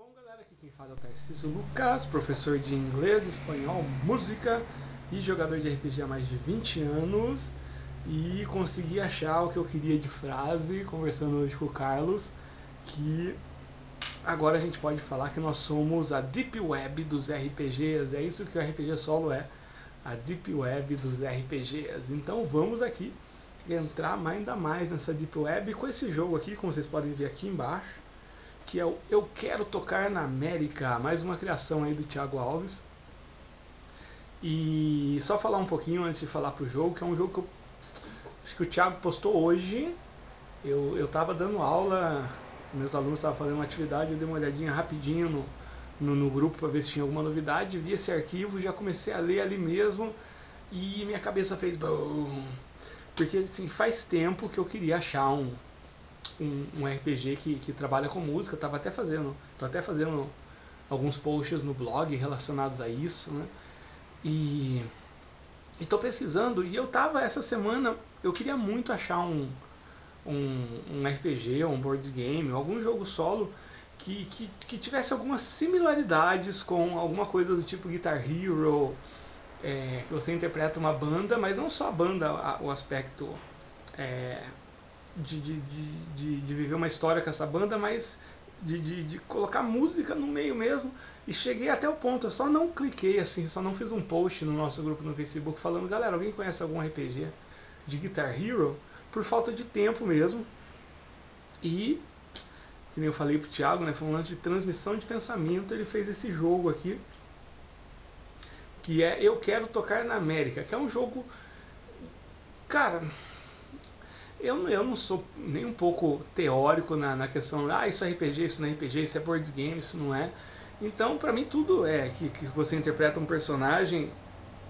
Bom galera, aqui quem fala é o Tarcísio Lucas, professor de inglês, espanhol, música e jogador de RPG há mais de 20 anos. E consegui achar o que eu queria de frase conversando hoje com o Carlos que agora a gente pode falar que nós somos a Deep Web dos RPGs, é isso que o RPG solo é, a Deep Web dos RPGs. Então vamos aqui entrar ainda mais nessa Deep Web com esse jogo aqui, como vocês podem ver aqui embaixo que é o Eu Quero Tocar na América, mais uma criação aí do Thiago Alves. E só falar um pouquinho antes de falar pro jogo, que é um jogo que eu, acho que o Thiago postou hoje. Eu, eu tava dando aula, meus alunos estavam fazendo uma atividade, eu dei uma olhadinha rapidinho no, no, no grupo para ver se tinha alguma novidade, vi esse arquivo, já comecei a ler ali mesmo e minha cabeça fez. Porque assim, faz tempo que eu queria achar um, um, um RPG que, que trabalha com música, estava até fazendo, tô até fazendo alguns posts no blog relacionados a isso, né? E estou pesquisando e eu tava essa semana, eu queria muito achar um, um, um RPG, um board game, algum jogo solo que, que, que, tivesse algumas similaridades com alguma coisa do tipo Guitar Hero, é, que você interpreta uma banda, mas não só a banda, a, o aspecto é, de, de, de, de, viver uma história com essa banda, mas de, de, de, colocar música no meio mesmo. E cheguei até o ponto, eu só não cliquei assim, só não fiz um post no nosso grupo no Facebook falando, galera, alguém conhece algum RPG de Guitar Hero? Por falta de tempo mesmo. E, que nem eu falei pro Thiago, né, foi um lance de transmissão de pensamento, ele fez esse jogo aqui, que é Eu Quero Tocar na América, que é um jogo, cara eu, eu não sou nem um pouco teórico na, na questão, ah, isso é RPG, isso não é RPG, isso é board game, isso não é. Então, para mim, tudo é que, que você interpreta um personagem,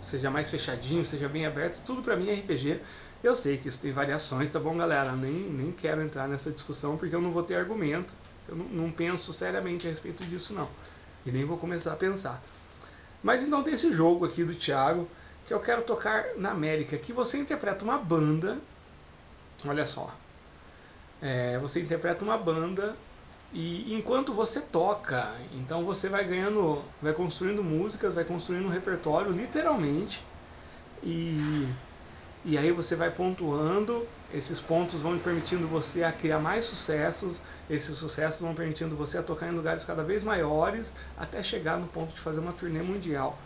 seja mais fechadinho, seja bem aberto, tudo para mim é RPG. Eu sei que isso tem variações, tá bom, galera? Nem, nem quero entrar nessa discussão porque eu não vou ter argumento. Eu não, não penso seriamente a respeito disso, não. E nem vou começar a pensar. Mas então tem esse jogo aqui do Thiago, que eu quero tocar na América, que você interpreta uma banda Olha só. É, você interpreta uma banda e enquanto você toca, então você vai ganhando, vai construindo músicas, vai construindo um repertório, literalmente. E, e aí você vai pontuando, esses pontos vão permitindo você a criar mais sucessos, esses sucessos vão permitindo você a tocar em lugares cada vez maiores, até chegar no ponto de fazer uma turnê mundial.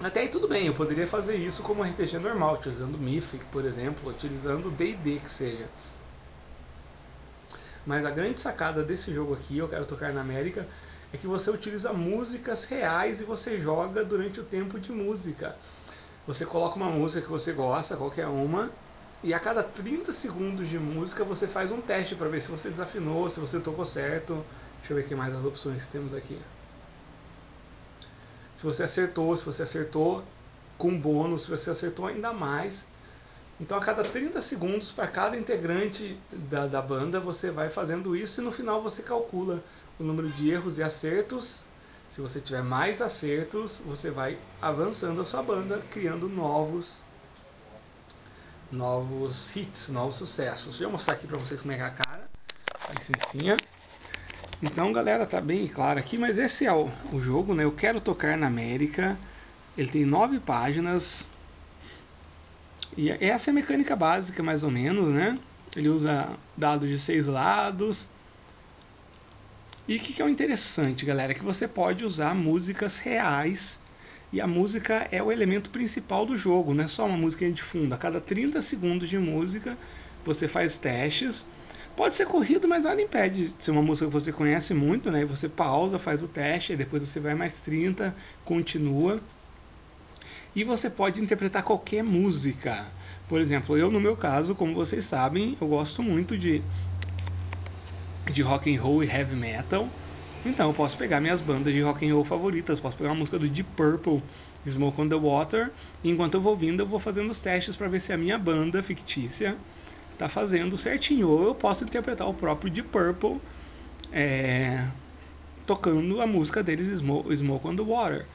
Até aí tudo bem, eu poderia fazer isso como RPG normal, utilizando Mythic, por exemplo, utilizando D&D que seja. Mas a grande sacada desse jogo aqui, eu quero tocar na América, é que você utiliza músicas reais e você joga durante o tempo de música. Você coloca uma música que você gosta, qualquer uma, e a cada 30 segundos de música você faz um teste para ver se você desafinou, se você tocou certo. Deixa eu ver aqui mais as opções que temos aqui se você acertou, se você acertou com bônus, se você acertou ainda mais. Então a cada 30 segundos para cada integrante da, da banda você vai fazendo isso e no final você calcula o número de erros e acertos. Se você tiver mais acertos, você vai avançando a sua banda, criando novos novos hits, novos sucessos. Deixa eu mostrar aqui para vocês como é que é a cara. A licencinha. Então, galera, tá bem claro aqui, mas esse é o, o jogo, né? Eu quero tocar na América. Ele tem nove páginas. E essa é a mecânica básica, mais ou menos, né? Ele usa dados de seis lados. E o que, que é o interessante, galera? Que você pode usar músicas reais. E a música é o elemento principal do jogo, não é só uma música de fundo. A cada 30 segundos de música, você faz testes Pode ser corrido, mas nada impede de ser uma música que você conhece muito, né? Você pausa, faz o teste, depois você vai mais 30, continua. E você pode interpretar qualquer música. Por exemplo, eu no meu caso, como vocês sabem, eu gosto muito de de rock and roll e heavy metal. Então eu posso pegar minhas bandas de rock and roll favoritas, posso pegar uma música do Deep Purple, Smoke on the Water, e enquanto eu vou ouvindo, eu vou fazendo os testes para ver se a minha banda fictícia está fazendo certinho. Ou eu posso interpretar o próprio Deep Purple é, tocando a música deles Smoke, Smoke on the Water.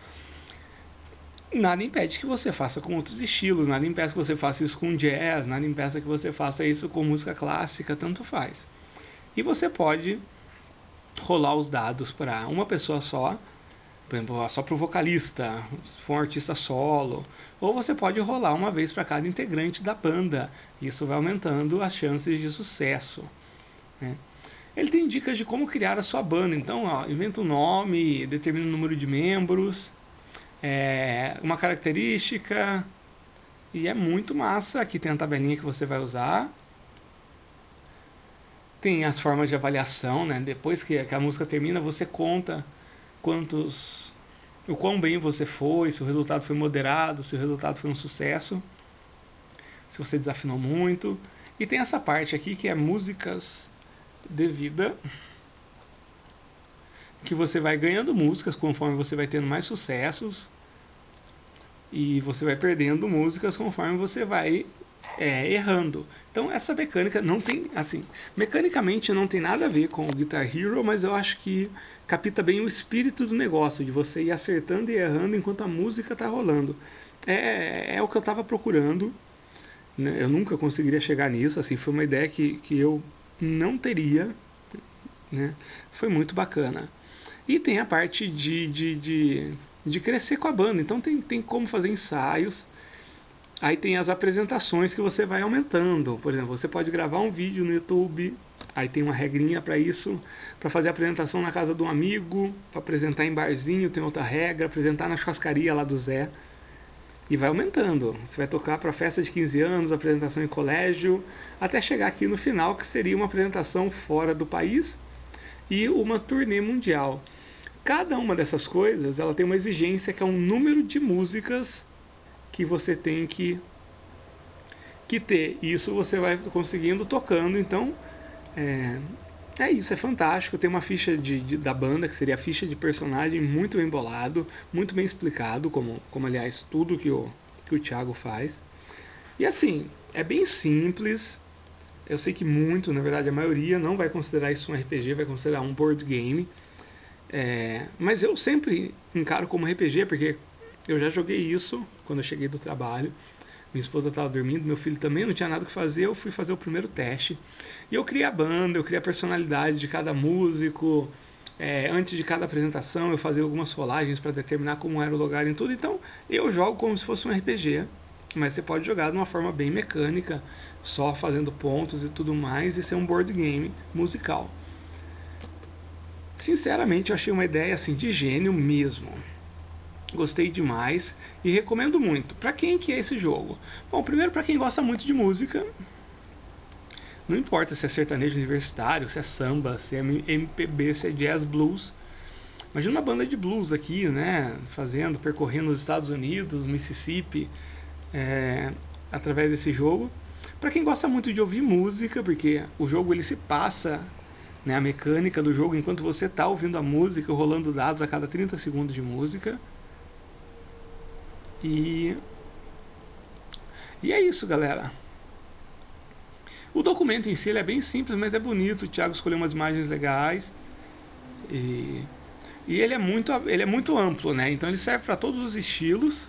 Nada impede que você faça com outros estilos, nada impede que você faça isso com jazz, nada impede que você faça isso com música clássica, tanto faz. E você pode rolar os dados para uma pessoa só, por exemplo, só para o vocalista, se for um artista solo, ou você pode rolar uma vez para cada integrante da banda. Isso vai aumentando as chances de sucesso. Né? Ele tem dicas de como criar a sua banda. Então, ó, inventa um nome, determina o número de membros, é, uma característica. E é muito massa. Aqui tem a tabelinha que você vai usar. Tem as formas de avaliação, né? Depois que a música termina, você conta quantos o quão bem você foi, se o resultado foi moderado, se o resultado foi um sucesso, se você desafinou muito. E tem essa parte aqui que é músicas de vida, que você vai ganhando músicas conforme você vai tendo mais sucessos e você vai perdendo músicas conforme você vai é, errando. Então essa mecânica não tem, assim, mecanicamente não tem nada a ver com o Guitar Hero, mas eu acho que capta bem o espírito do negócio, de você ir acertando e errando enquanto a música está rolando. É, é o que eu estava procurando. Né? Eu nunca conseguiria chegar nisso, assim, foi uma ideia que, que eu não teria. Né? Foi muito bacana. E tem a parte de, de, de, de crescer com a banda. Então tem, tem como fazer ensaios Aí tem as apresentações que você vai aumentando. Por exemplo, você pode gravar um vídeo no YouTube, aí tem uma regrinha para isso, para fazer apresentação na casa de um amigo, para apresentar em barzinho, tem outra regra, apresentar na churrascaria lá do Zé. E vai aumentando. Você vai tocar para festa de 15 anos, apresentação em colégio, até chegar aqui no final, que seria uma apresentação fora do país e uma turnê mundial. Cada uma dessas coisas, ela tem uma exigência que é um número de músicas que você tem que, que ter. Isso você vai conseguindo tocando, então é, é isso, é fantástico. Tem uma ficha de, de, da banda, que seria a ficha de personagem, muito bem bolado, muito bem explicado, como, como aliás tudo que o, que o Thiago faz. E assim, é bem simples. Eu sei que muito, na verdade a maioria, não vai considerar isso um RPG, vai considerar um board game. É, mas eu sempre encaro como RPG, porque eu já joguei isso quando eu cheguei do trabalho. Minha esposa estava dormindo, meu filho também não tinha nada que fazer. Eu fui fazer o primeiro teste. E eu criei a banda, eu criei a personalidade de cada músico. É, antes de cada apresentação, eu fazia algumas rolagens para determinar como era o lugar e tudo. Então, eu jogo como se fosse um RPG. Mas você pode jogar de uma forma bem mecânica, só fazendo pontos e tudo mais, e ser um board game musical. Sinceramente, eu achei uma ideia assim de gênio mesmo. Gostei demais e recomendo muito. Para quem que é esse jogo? Bom, primeiro para quem gosta muito de música. Não importa se é sertanejo universitário, se é samba, se é MPB, se é jazz, blues. Imagina uma banda de blues aqui, né? Fazendo, percorrendo os Estados Unidos, Mississippi, é, através desse jogo. Para quem gosta muito de ouvir música, porque o jogo ele se passa né, a mecânica do jogo enquanto você está ouvindo a música, rolando dados a cada 30 segundos de música. E, e é isso, galera. O documento em si é bem simples, mas é bonito. O Thiago escolheu umas imagens legais. E, e ele, é muito, ele é muito amplo, né? Então ele serve para todos os estilos.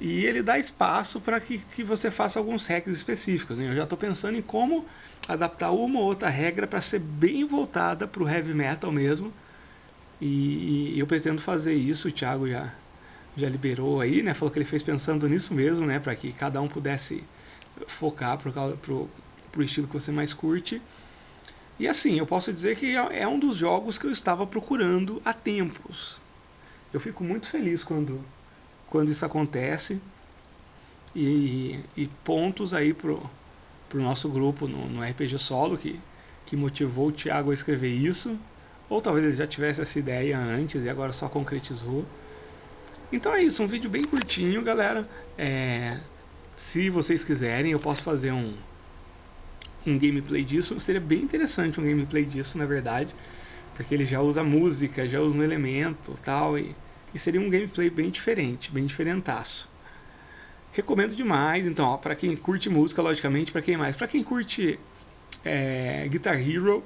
E ele dá espaço para que, que você faça alguns hacks específicos. Né? Eu já estou pensando em como adaptar uma ou outra regra para ser bem voltada para o heavy metal mesmo. E, e, eu pretendo fazer isso. O Thiago já, já liberou aí, né? Falou que ele fez pensando nisso mesmo, né? Para que cada um pudesse focar pro, pro, pro estilo que você mais curte. E assim, eu posso dizer que é, é um dos jogos que eu estava procurando há tempos. Eu fico muito feliz quando, quando isso acontece. E, e pontos aí pro, pro nosso grupo no, no RPG Solo que, que motivou o Thiago a escrever isso. Ou talvez ele já tivesse essa ideia antes e agora só concretizou. Então é isso, um vídeo bem curtinho, galera. É, se vocês quiserem, eu posso fazer um, um gameplay disso. Seria bem interessante um gameplay disso, na verdade. Porque ele já usa música, já usa um elemento tal. E, e seria um gameplay bem diferente, bem diferentaço. Recomendo demais, então, para quem curte música, logicamente, para quem mais? Para quem curte é, Guitar Hero,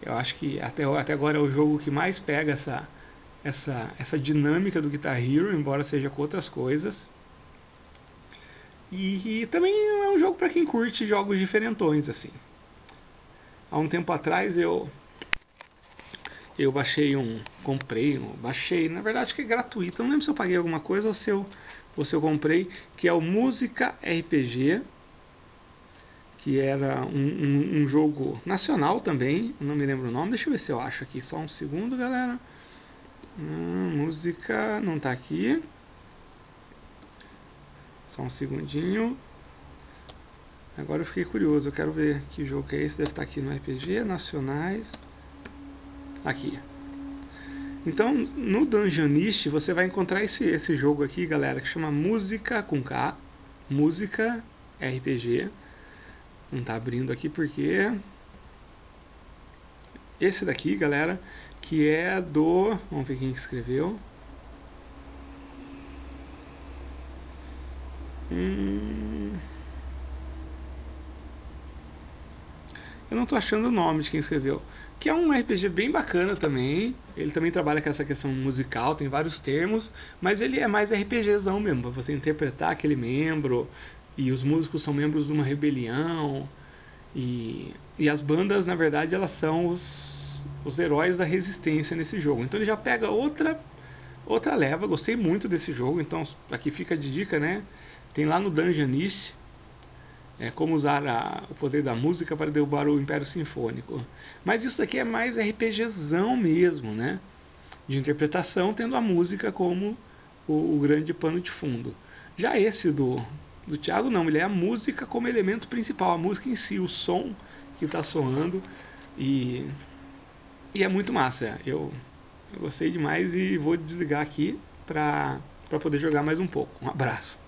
eu acho que até, até agora é o jogo que mais pega essa, essa, essa dinâmica do Guitar Hero, embora seja com outras coisas. E, e também é um jogo para quem curte jogos diferentões assim. Há um tempo atrás eu eu baixei um, comprei, um, baixei, na verdade que é gratuito, não lembro se eu paguei alguma coisa ou se eu, ou se eu comprei, que é o Música RPG, que era um, um, um, jogo nacional também, não me lembro o nome, deixa eu ver se eu acho aqui, só um segundo galera. Hum, música não está aqui. Só um segundinho. Agora eu fiquei curioso, eu quero ver que jogo é esse, deve estar aqui no RPG, Nacionais. Aqui. Então, no Dungeonist, você vai encontrar esse, esse jogo aqui, galera, que chama Música com K, Música RPG. Não está abrindo aqui porque esse daqui, galera, que é do, vamos ver quem escreveu. Hum, eu não estou achando o nome de quem escreveu. Que é um RPG bem bacana também. Ele também trabalha com essa questão musical, tem vários termos, mas ele é mais RPGzão mesmo, para você interpretar aquele membro, e os músicos são membros de uma rebelião e, e as bandas na verdade elas são os, os heróis da resistência nesse jogo. Então ele já pega outra outra leva. Gostei muito desse jogo. Então aqui fica de dica né? Tem lá no Dungeonist é, como usar a, o poder da música para derrubar o Império Sinfônico. Mas isso aqui é mais RPGzão mesmo né? De interpretação tendo a música como o, o grande pano de fundo. Já esse do do Thiago não, ele é a música como elemento principal, a música em si, o som que está soando. E, e é muito massa. Eu, eu gostei demais e vou desligar aqui para poder jogar mais um pouco. Um abraço.